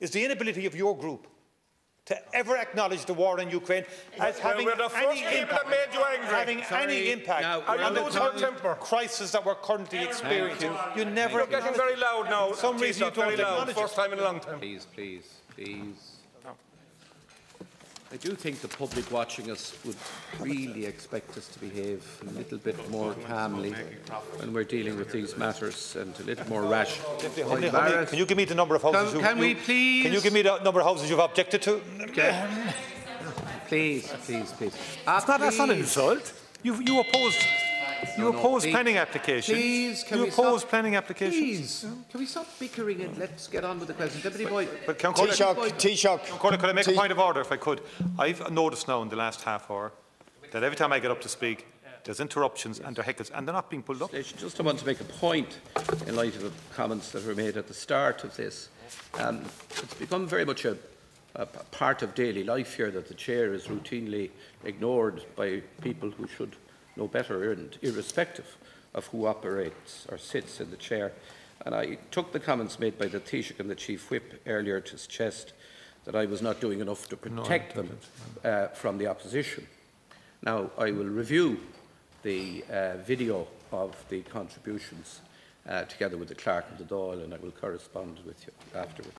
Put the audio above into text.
is the inability of your group to ever acknowledge the war in Ukraine as having we're any impact, that made having any impact Now, on the losing your temper? crisis that we're currently experiencing. You never You're getting very loud now. For some reason you Taoiseach, don't very loud. acknowledge it. First time in a long time. Please, please, please. Oh. I do think the public watching us would really expect us to behave a little bit more calmly when we're dealing with these matters and a little more rash. Honey, I'm honey, embarrassed. Can you give me the number of houses Can- you, can you- we please- Can you give me the number of houses you've objected to? Okay. Please, please, please. That's not, that's not an insult. You, you opposed, you No, no, planning applications. Please, can you we opposed stop? planning applications. Please, can we stop bickering and let's get on with the question? Deputy Boyd. But Ceann Comhairle- Taoiseach, Taoiseach. Ceann Comhairle, could I make a point of order if I could? I've noticed now in the last half hour that every time I get up to speak, there's interruptions and there are heckles, and they're not being pulled up. I just want to make a point in light of the comments that were made at the start of this. Um, it's become very much a part of daily life here that the chair is routinely ignored by people who should know better, and irrespective of who operates or sits in the chair. And I took the comments made by the Taoiseach and the Chief Whip earlier to suggest that I was not doing enough to protect them uh, from the opposition. Now, I will review the uh, video of the contributions uh, together with the clerk of the Dáil and I will correspond with you afterwards.